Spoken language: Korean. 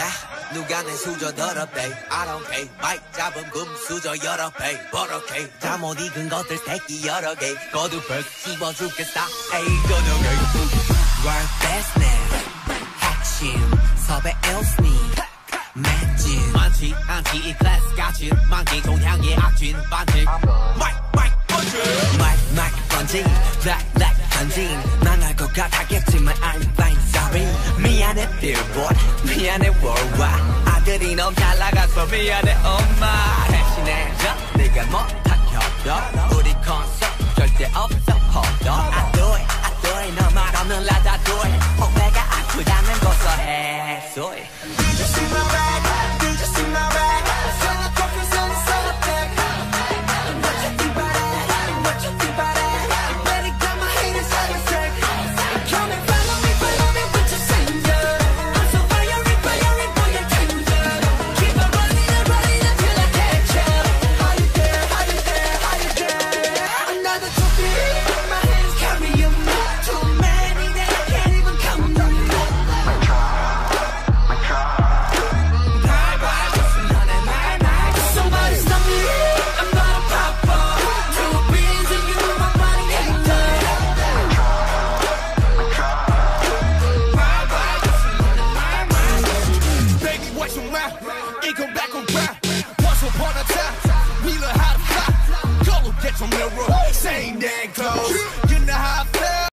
시간에 수저 더럽 배 I don't pay 마이크 잡은 금 수저 여러 배. 버럭해. 잠못 익은 것들 새끼 여러 개. 거두벌 씹어 죽겠다. 에이 거두개 Work business 핵심 섭외 일스니 맥진 많지 않지. 이 클래스 같이 만기 동향의 악진. 반칙. 마이크 마이크 번지 마이크 마이크 번지 블랙 블랙 던진 망할 것 같았겠지만 I'm fine. Sorry billboard 미안해 worldwide. 아들이 너무 잘 나가서 미안해 엄마. 대신해줘 네가 못한 협력 우리 콘서트 절대 없어 on I do it I do it. 너말 없는 라다 do it 어깨가 아프다면 고소해 소리 come back around. Once upon a time, we learned how to fly. Go get your mirror. Same damn clothes.